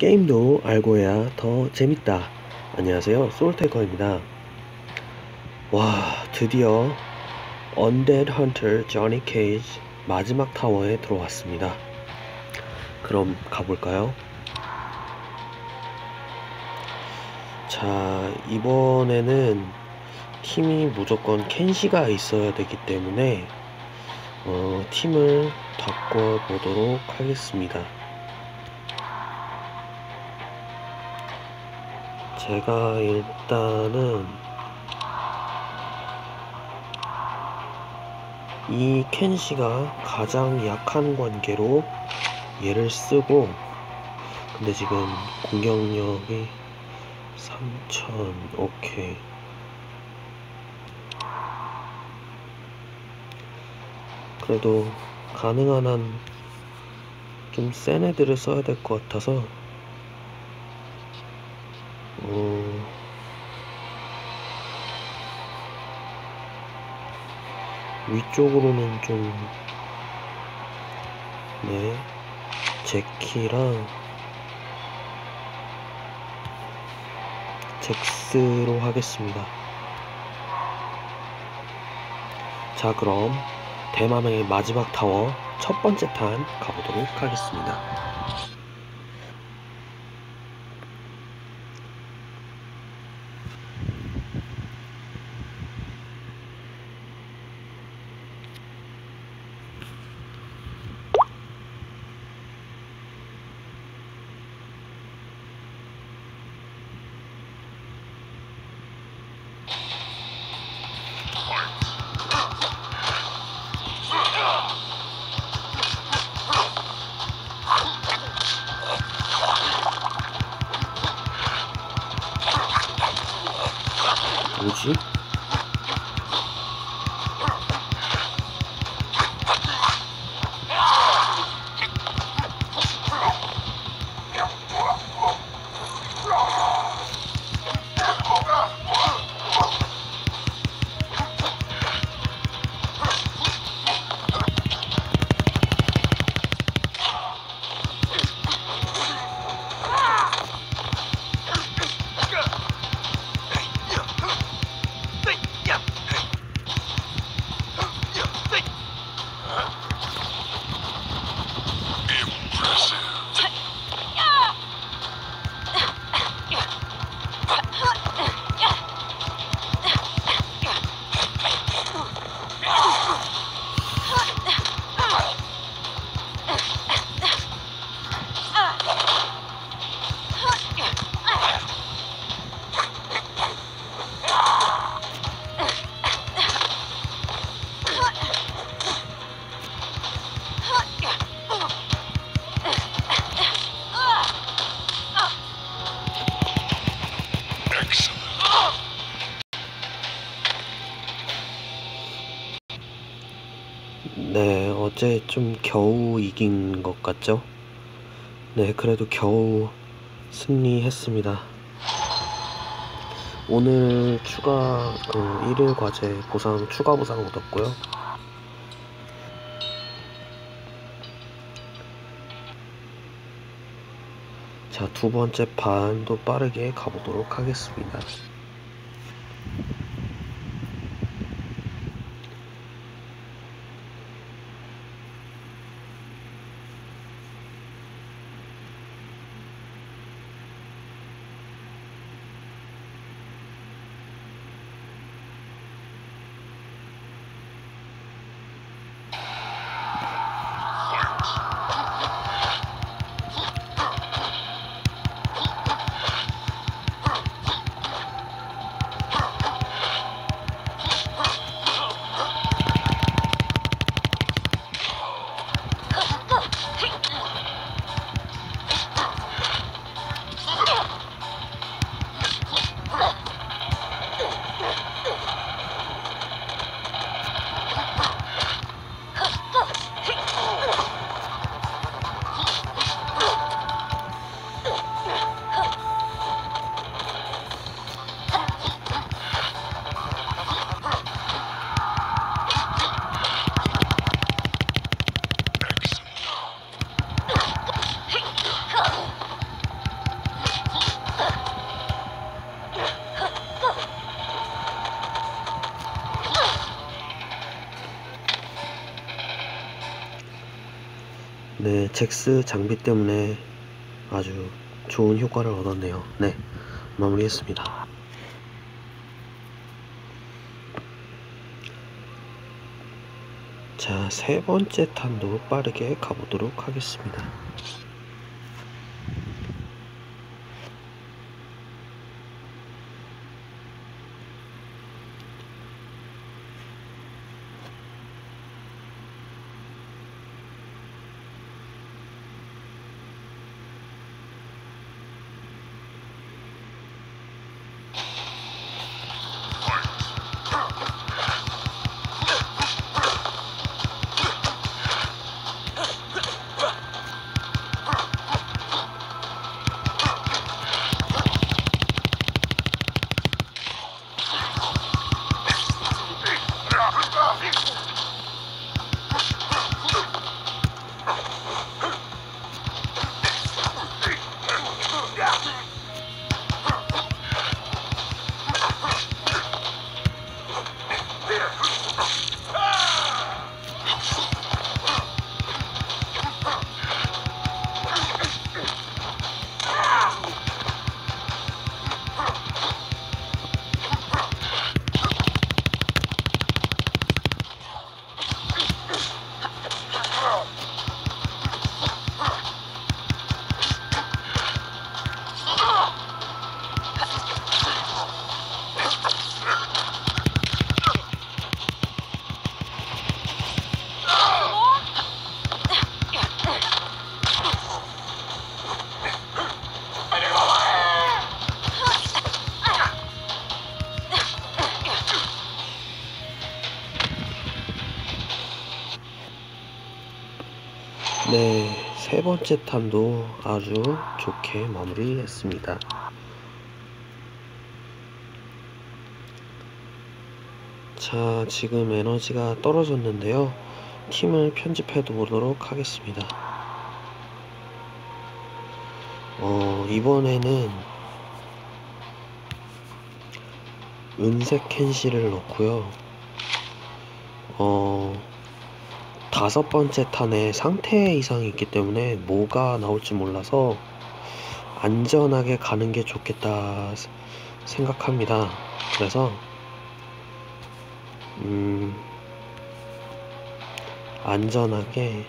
게임도 알고 해야 더 재밌다. 안녕하세요. 솔테커입니다. 와, 드디어 Undead Hunter Johnny Cage 마지막 타워에 들어왔습니다. 그럼 가볼까요? 자, 이번에는 팀이 무조건 켄시가 있어야 되기 때문에 어, 팀을 바꿔보도록 하겠습니다. 제가 일단은 이 켄시가 가장 약한 관계로 얘를 쓰고 근데 지금 공격력이 3000 오케이. 그래도 가능한 한 좀 센 애들을 써야 될 것 같아서 어... 위쪽으로는 좀 네, 제키랑 잭스로 하겠습니다. 자, 그럼 대마명의 마지막 타워 첫 번째 탄 가보도록 하겠습니다. 네, 어제 좀 겨우 이긴 것 같죠? 네, 그래도 겨우 승리했습니다. 오늘 추가 그 일일 과제 보상 추가 보상 얻었고요. 자, 두 번째 판도 빠르게 가보도록 하겠습니다. 잭스 장비 때문에 아주 좋은 효과를 얻었네요. 네, 마무리했습니다. 자, 세 번째 탄도 빠르게 가보도록 하겠습니다. 번째 탐도 아주 좋게 마무리했습니다. 자, 지금 에너지가 떨어졌는데요. 팀을 편집해 보도록 하겠습니다. 어, 이번에는 은색 캔실을 넣고요. 어, 다섯 번째 탄에 상태 이상이 있기 때문에 뭐가 나올지 몰라서 안전하게 가는 게 좋겠다 생각합니다. 그래서 음, 안전하게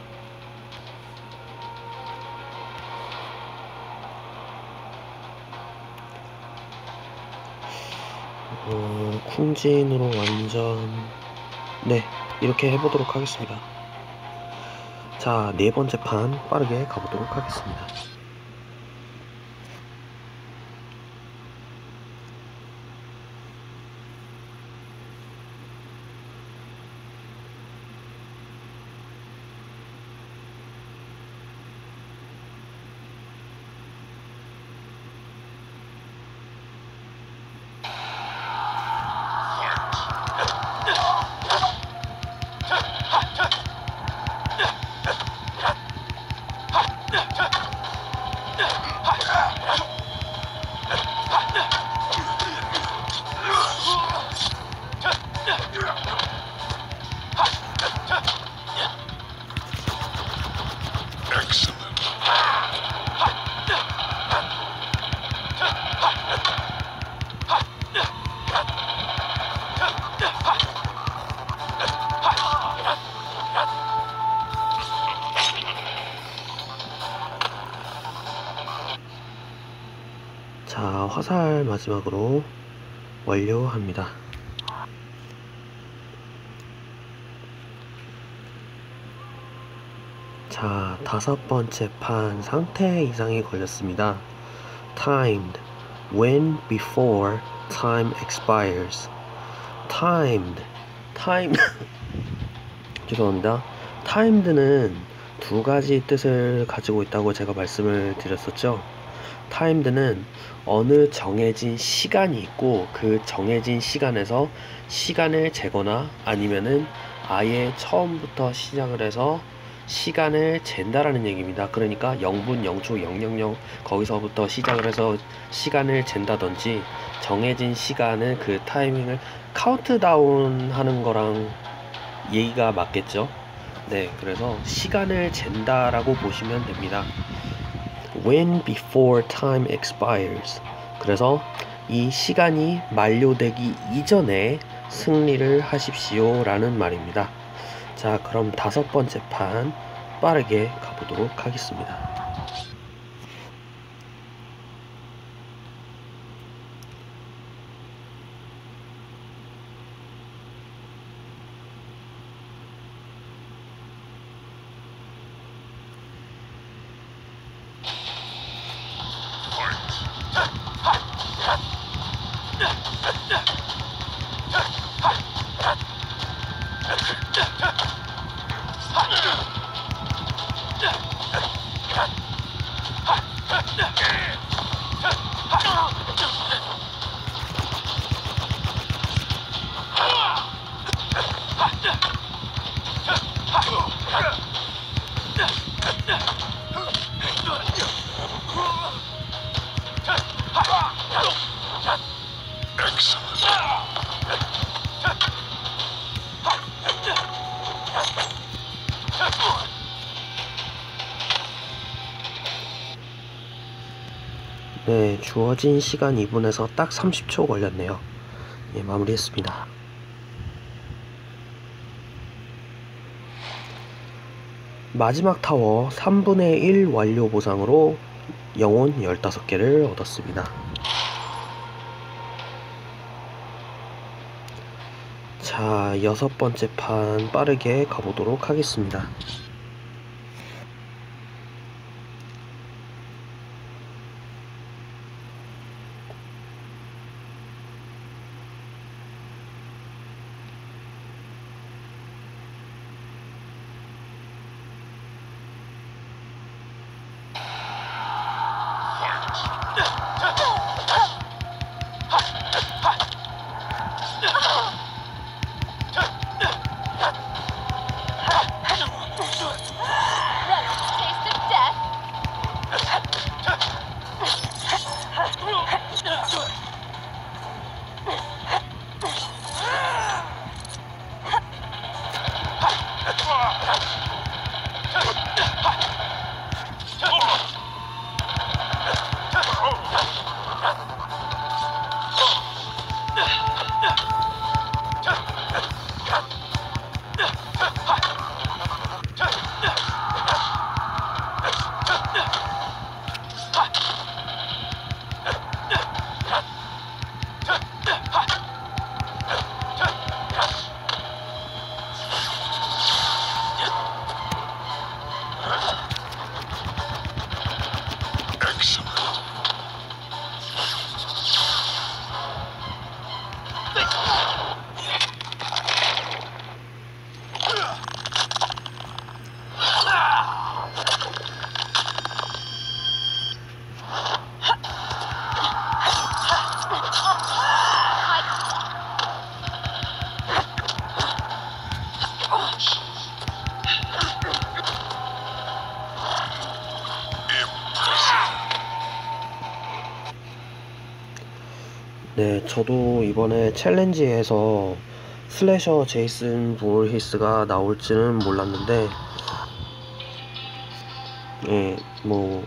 어, 쿵진으로 완전 네 이렇게 해보도록 하겠습니다. 자, 네 번째 판 빠르게 가보도록 하겠습니다. 마지막으로 완료합니다. 자, 다섯 번째 판 상태 이상이 걸렸습니다. Timed when before time expires. Timed, timed. 죄송합니다. timed는 두 가지 뜻을 가지고 있다고 제가 말씀을 드렸었죠. Timed는 어느 정해진 시간이 있고 그 정해진 시간에서 시간을 재거나 아니면은 아예 처음부터 시작을 해서 시간을 잰다라는 얘기입니다. 그러니까 0분 0초 000 거기서부터 시작을 해서 시간을 잰다든지 정해진 시간을 그 타이밍을 카운트다운 하는 거랑 얘기가 맞겠죠. 네, 그래서 시간을 잰다라고 보시면 됩니다. When before time expires. 그래서 이 시간이 만료되기 이전에 승리를 하십시오 라는 말입니다. 자, 그럼 다섯 번째 판 빠르게 가보도록 하겠습니다. 주어진 시간 2분에서 딱 30초 걸렸네요. 예, 마무리했습니다. 마지막 타워 3분의 1 완료 보상으로 영혼 15개를 얻었습니다. 자, 여섯 번째 판 빠르게 가보도록 하겠습니다. 好 네, 저도 이번에 챌린지에서 슬래셔 제이슨 voor히스가 나올지는 몰랐는데, 예, 뭐,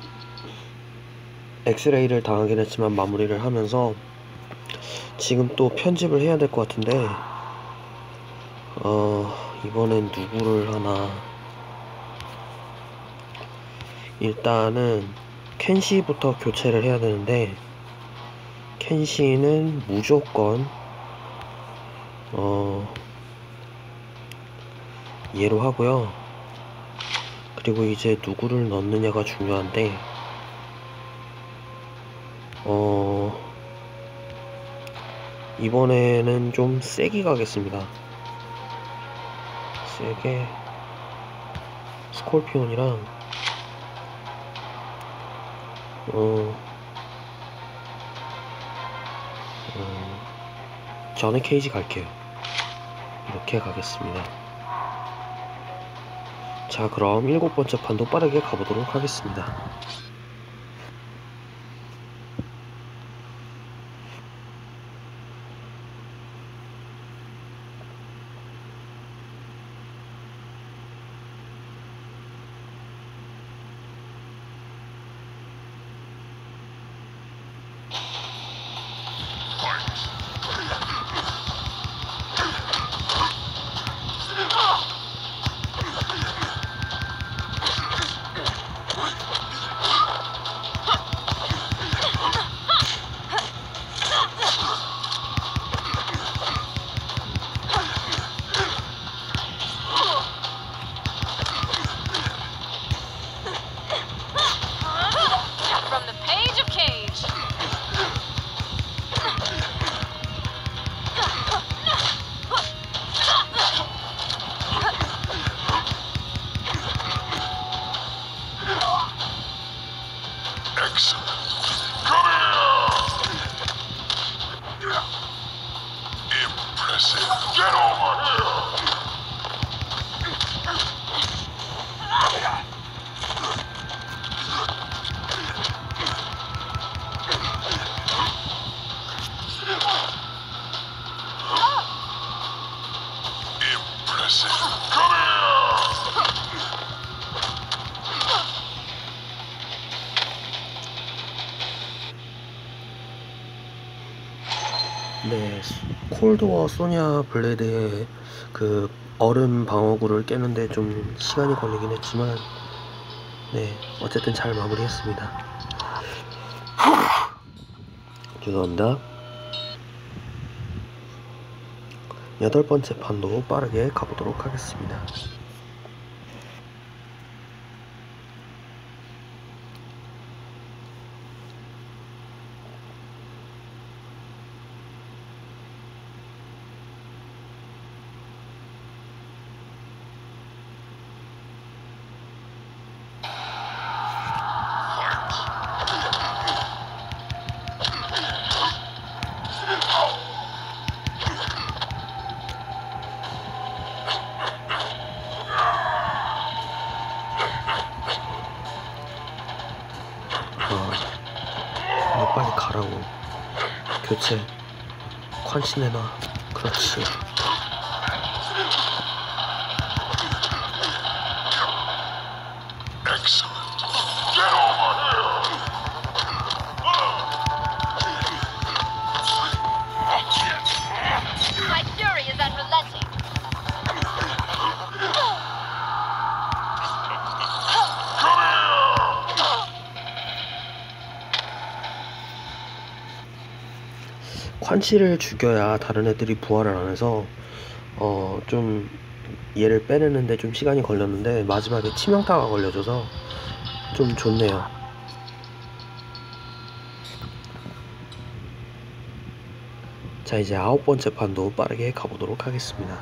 엑스레이를 당하긴 했지만 마무리를 하면서 지금 또 편집을 해야 될 것 같은데, 어, 이번엔 누구를 하나. 일단은 켄시부터 교체를 해야 되는데, 켄시는 무조건 어 얘로 하고요. 그리고 이제 누구를 넣느냐가 중요한데 어 이번에는 좀 세게 가겠습니다. 세게 스콜피온이랑 어 음, 저는 케이지 갈게요. 이렇게 가겠습니다. 자, 그럼 일곱 번째 판도 빠르게 가보도록 하겠습니다. 콜드워 소냐 블레드의 그 얼음 방어구를 깨는데 좀 시간이 걸리긴 했지만, 네, 어쨌든 잘 마무리했습니다. 죄송합니다. 여덟 번째 판도 빠르게 가보도록 하겠습니다. 내놔. 그렇지. 관치를 죽여야 다른 애들이 부활을 안 해서 어 좀 얘를 빼내는데 좀 시간이 걸렸는데 마지막에 치명타가 걸려줘서 좀 좋네요. 자 이제 아홉 번째 판도 빠르게 가보도록 하겠습니다.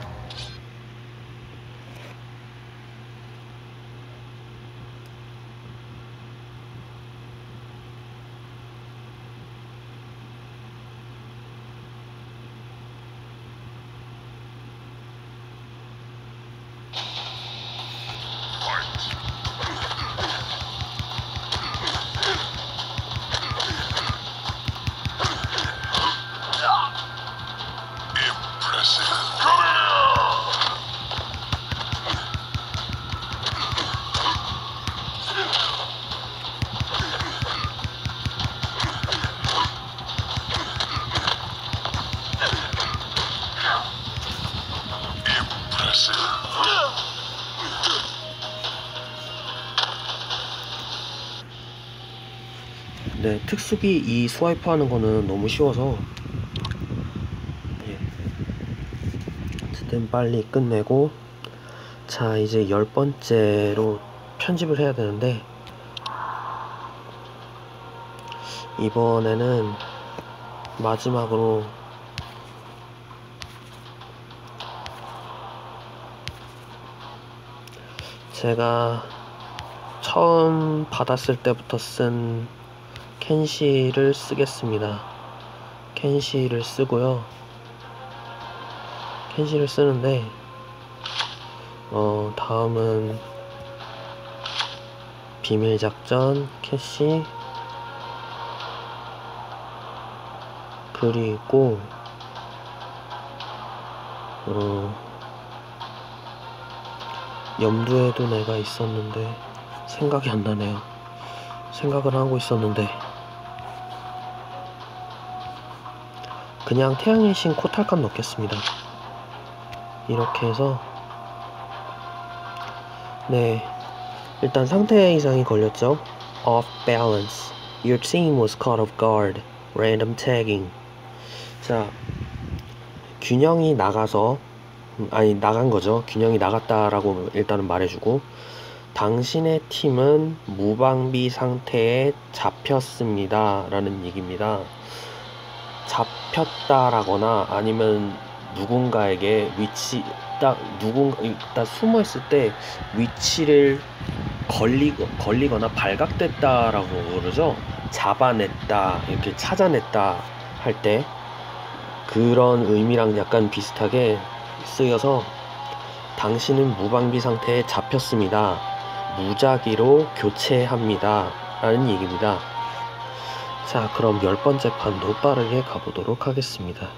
네, 특수기 이 스와이프 하는 거는 너무 쉬워서. 예. 어쨌든 빨리 끝내고. 자 이제 열 번째로 편집을 해야 되는데. 이번에는 마지막으로 제가 처음 받았을 때부터 쓴 캔시를 쓰겠습니다. 캔시를 쓰고요. 캔시를 쓰는데 어 다음은 비밀 작전 캐시 그리고 어 염두에도 내가 있었는데 생각이 안 나네요. 생각을 하고 있었는데 그냥 태양의 신 코탈감 넣겠습니다. 이렇게 해서 네 일단 상태 이상이 걸렸죠. Off balance. Your team was caught off guard. Random tagging. 자 균형이 나가서 음, 아니 나간 거죠. 균형이 나갔다라고 일단은 말해주고 당신의 팀은 무방비 상태에 잡혔습니다. 라는 얘기입니다. 잡혔다라거나 아니면 누군가에게 위치 딱 누군가 딱 숨어 있을 때 위치를 걸리, 걸리거나 발각됐다라고 그러죠. 잡아냈다, 이렇게 찾아냈다 할 때 그런 의미랑 약간 비슷하게 쓰여서 당신은 무방비 상태에 잡혔습니다. 무작위로 교체합니다. 라는 얘기입니다. 자, 그럼 열 번째 판도 빠르게 가보도록 하겠습니다.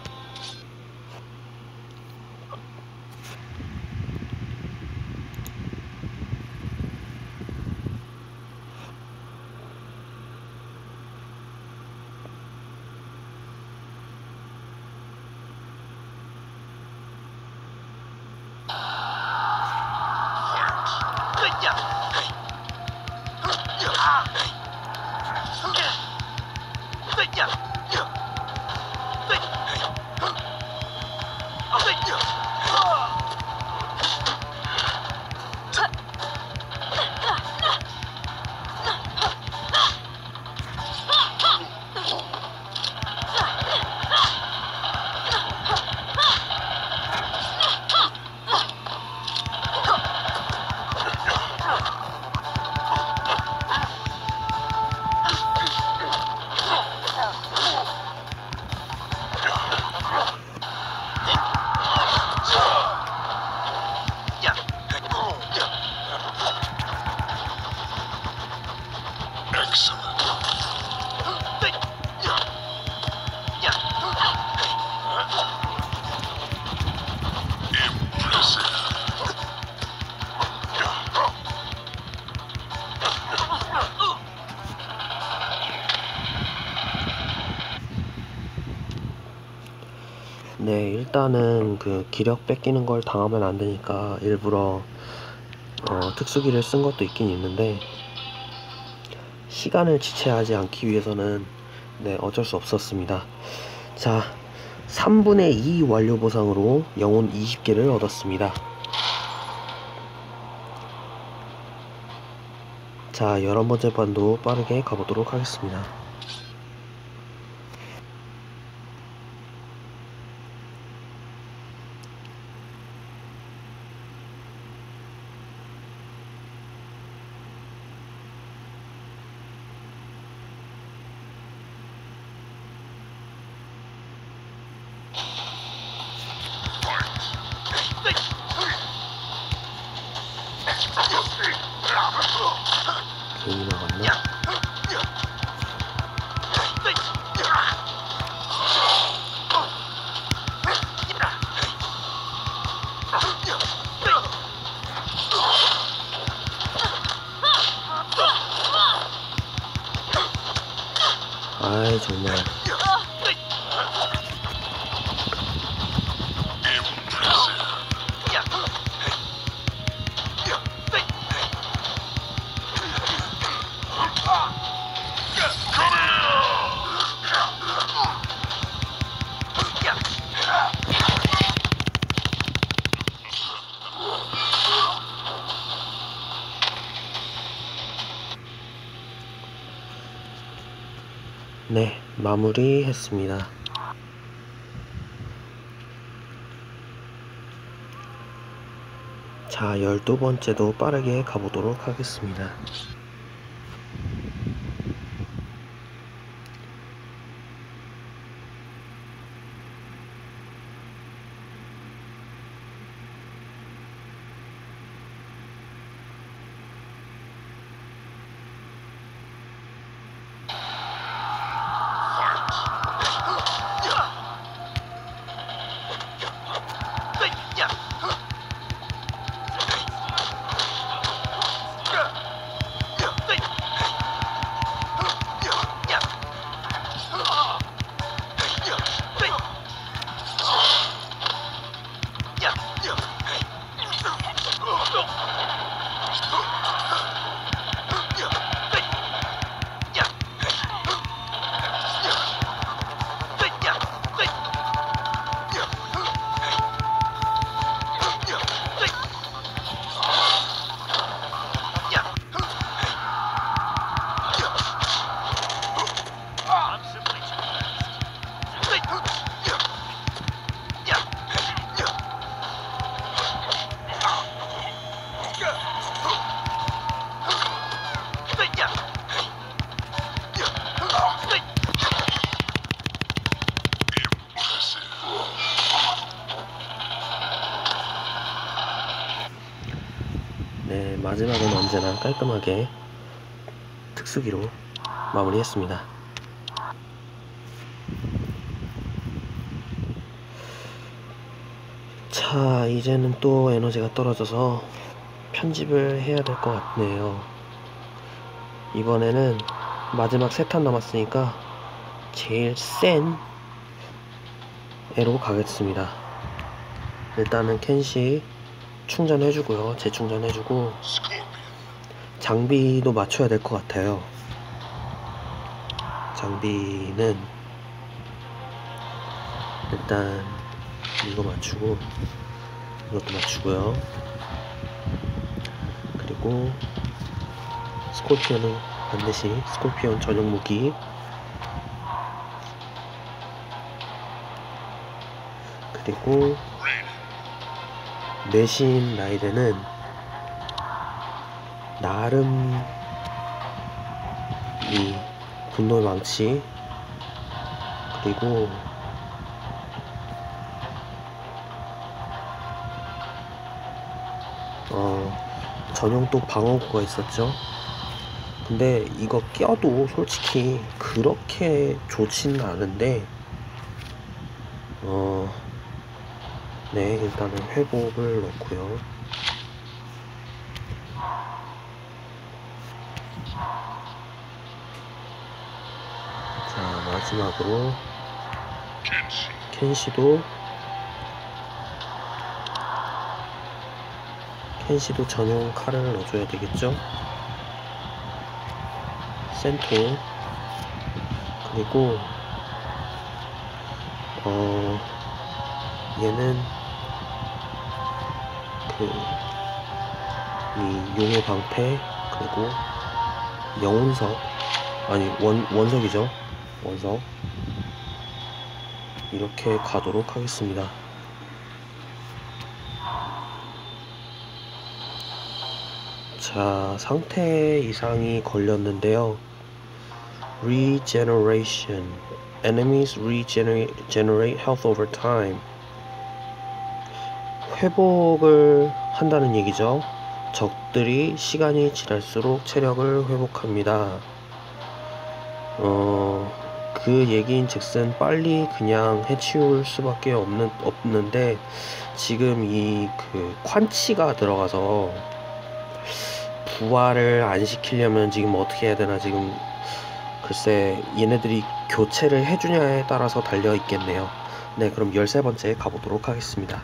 일단은 그 기력 뺏기는 걸 당하면 안 되니까 일부러 어, 특수기를 쓴 것도 있긴 있는데 시간을 지체하지 않기 위해서는 네, 어쩔 수 없었습니다. 자, 3분의 2 완료 보상으로 영혼 20개를 얻었습니다. 자, 11번째 판도 빠르게 가보도록 하겠습니다. 괜히 나갔 마무리했습니다. 자, 열두 번째도 빠르게 가보도록 하겠습니다. 언제나 깔끔하게 특수기로 마무리했습니다. 자, 이제는 또 에너지가 떨어져서 편집을 해야 될 것 같네요. 이번에는 마지막 세 탄 남았으니까 제일 센 애로 가겠습니다. 일단은 켄시 충전해주고요. 재충전해주고. 장비도 맞춰야 될 것 같아요. 장비는 일단 이거 맞추고 이것도 맞추고요. 그리고 스콜피온은 반드시 스콜피온 전용 무기 그리고 Raiden. 내신 라이드는 나름 이 분노의 망치 그리고 어 전용 또 방어구가 있었죠 근데 이거 껴도 솔직히 그렇게 좋지는 않은데 어 네, 일단은 회복을 넣고요. 자, 마지막으로. 켄시도 켄시도 전용 칼을 넣어줘야 되겠죠? 센토 그리고 어 얘는 그 이 용의 방패 그리고 영운석 아니 원 원석이죠 원석 이렇게 가도록 하겠습니다. 자 상태 이상이 걸렸는데요. Regeneration Enemies regenerate generate health over time 회복을 한다는 얘기죠. 적들이 시간이 지날수록 체력을 회복합니다. 어, 그 얘기인 즉슨 빨리 그냥 해치울 수밖에 없는, 없는데 지금 이그 콴치가 들어가서 부활을 안 시키려면 지금 어떻게 해야 되나 지금 글쎄 얘네들이 교체를 해주냐에 따라서 달려 있겠네요. 네, 그럼 13번째 가보도록 하겠습니다.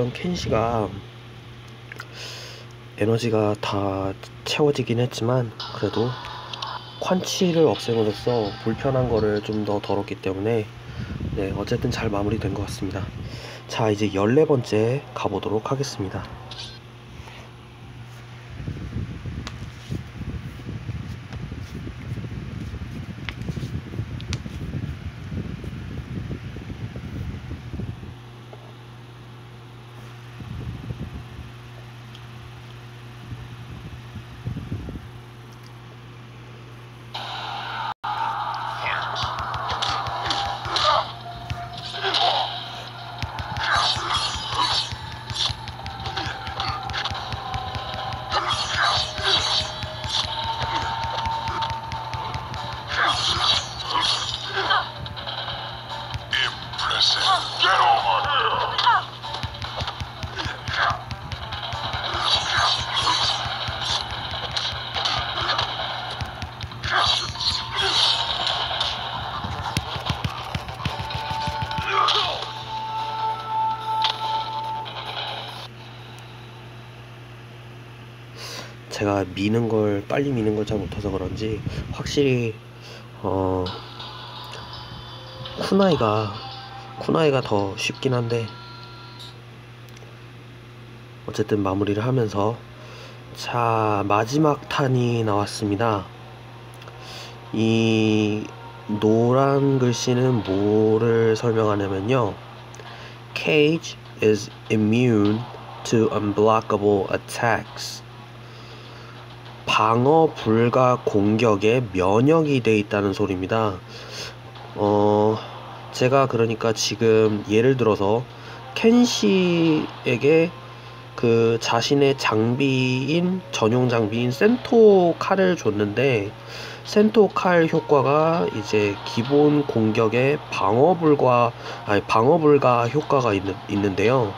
나왔던 켄시가 에너지가 다 채워지긴 했지만 그래도 콴치를 없앰으로써 불편한 거를 좀 더 덜었기 때문에 네, 네, 어쨌든 잘 마무리된 것 같습니다. 자, 이제 14번째 가보도록 하겠습니다. 빨리 미는 걸 잘 못해서 그런지 확실히 어 쿠나이가 쿠나이가 더 쉽긴 한데 어쨌든 마무리를 하면서 자 마지막 탄이 나왔습니다. 이 노란 글씨는 뭐를 설명하냐면요. Cage is immune to unblockable attacks. 방어 불가 공격에 면역이 돼 있다는 소리입니다. 어, 제가 그러니까 지금 예를 들어서 켄시에게 그 자신의 장비인 전용 장비인 센토 칼을 줬는데 센토 칼 효과가 이제 기본 공격에 방어 불가 아니 방어 불가 효과가 있는, 있는데요.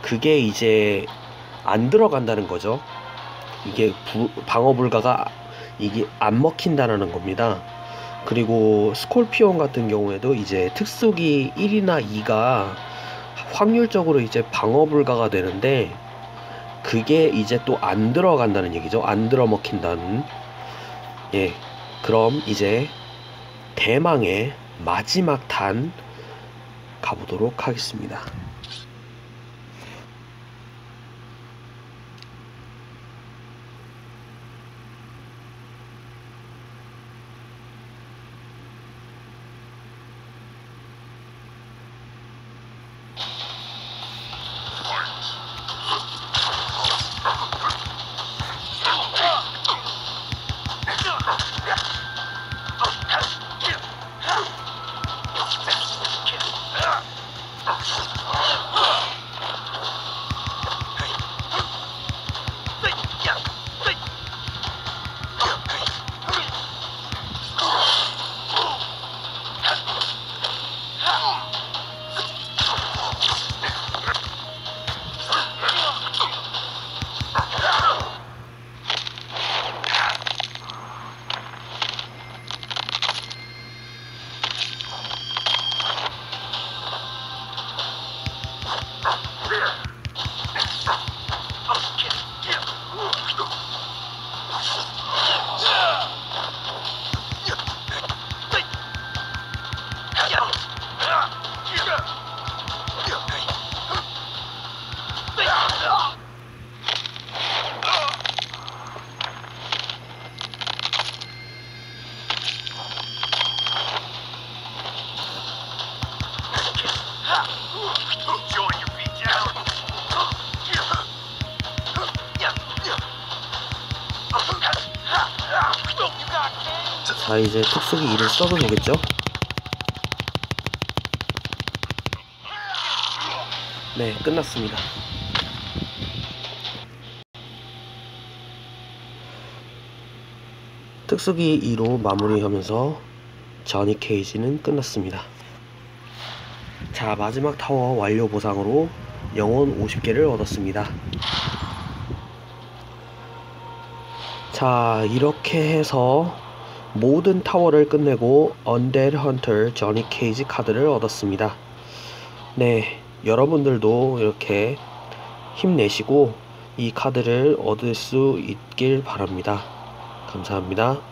그게 이제 안 들어간다는 거죠. 이게 부, 방어 불가가 이게 안 먹힌다는 겁니다. 그리고 스콜피온 같은 경우에도 이제 특수기 1이나 2가 확률적으로 이제 방어 불가가 되는데 그게 이제 또 안 들어간다는 얘기죠. 안 들어 먹힌다는. 예. 그럼 이제 대망의 마지막 탄 가보도록 하겠습니다. 자 이제 특수기 2를 써도 되겠죠? 네 끝났습니다 특수기 2로 마무리하면서 저니 케이지는 끝났습니다 자 마지막 타워 완료 보상으로 영혼 50개를 얻었습니다 자 이렇게 해서 모든 타워를 끝내고 언데드 헌터 저니 케이지 카드를 얻었습니다. 네, 여러분들도 이렇게 힘내시고 이 카드를 얻을 수 있길 바랍니다. 감사합니다.